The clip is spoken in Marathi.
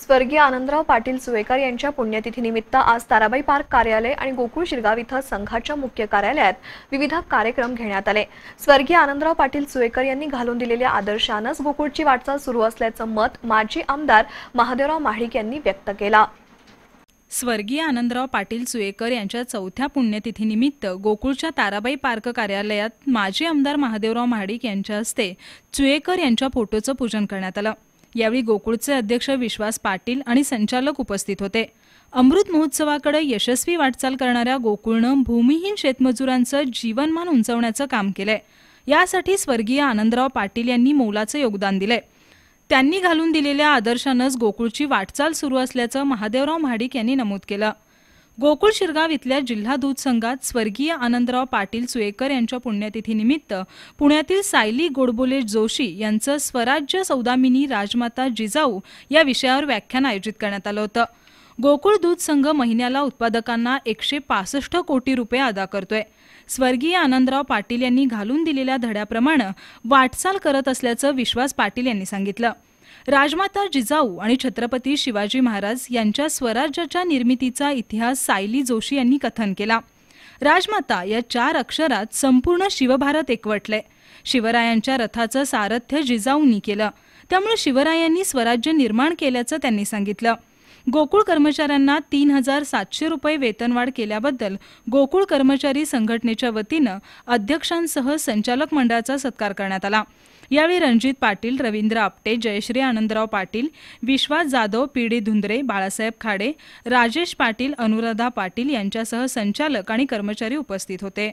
स्वर्गीय आनंदराव पाटील सुवेकर यांच्या पुण्यतिथीनिमित्त आज ताराबाई पार्क कार्यालय आणि गोकुळ शिरगाव इथं संघाच्या मुख्य कार्यालयात विविध कार्यक्रम घेण्यात आले. स्वर्गीय आनंदराव पाटील सुवेकर यांनी घालून दिलेल्या आदर्शानंच गोकुळची वाटचाल सुरू असल्याचं मत माजी आमदार महादेवराव महाडिक यांनी व्यक्त केला. स्वर्गीय आनंदराव पाटील सुयेकर यांच्या चौथ्या पुण्यतिथीनिमित्त गोकुळच्या ताराबाई पार्क कार्यालयात माजी आमदार महादेवराव महाडिक यांच्या हस्ते चुयेकर यांच्या फोटोचं पूजन करण्यात आलं. यावेळी गोकुळचे अध्यक्ष विश्वास पाटील आणि संचालक उपस्थित होते. अमृत महोत्सवाकडे यशस्वी वाटचाल करणाऱ्या गोकुळनं भूमिहीन शेतमजुरांचं जीवनमान उंचवण्याचं काम केलंय. यासाठी स्वर्गीय आनंदराव पाटील यांनी मोलाचं योगदान दिलंय. त्यांनी घालून दिलेल्या आदर्शानंच गोकुळची वाटचाल सुरू असल्याचं महादेवराव महाडिक यांनी नमूद केलं. गोकुळ शिरगाव इथल्या जिल्हा दूध संघात स्वर्गीय आनंदराव पाटील सुयेकर यांच्या पुण्यतिथीनिमित्त पुण्यातील सायली गोडबोले जोशी यांचं स्वराज्य सौदामिनी राजमाता जिजाऊ या विषयावर व्याख्यान आयोजित करण्यात आलं होतं. गोकुळ दूध संघ महिन्याला उत्पादकांना एकशे पासष्ट कोटी रुपये अदा करतोय. स्वर्गीय आनंदराव पाटील यांनी घालून दिलेल्या धड्याप्रमाणे वाटचाल करत असल्याचं विश्वास पाटील यांनी सांगितलं. राजमाता जिजाऊ आणि छत्रपती शिवाजी महाराज यांच्या स्वराज्याच्या निर्मितीचा इतिहास सायली जोशी यांनी कथन केला. राजमाता या चार अक्षरात संपूर्ण शिवभारत एकवटले. शिवरायांच्या रथाचं सारथ्य जिजाऊंनी केलं. त्यामुळे शिवरायांनी स्वराज्य निर्माण केल्याचं त्यांनी सांगितलं. गोकुळ कर्मचाऱ्यांना तीन हजार सातशे रुपये वेतनवाढ केल्याबद्दल गोकुळ कर्मचारी संघटनेच्या वतीनं अध्यक्षांसह संचालक मंडळाचा सत्कार करण्यात आला. यावेळी रणजित पाटील रवींद्र आपटे जयश्री आनंदराव पाटील विश्वास जाधव पी डी धुंद्रे बाळासाहेब खाडे राजेश पाटील अनुराधा पाटील यांच्यासह संचालक आणि कर्मचारी उपस्थित होते.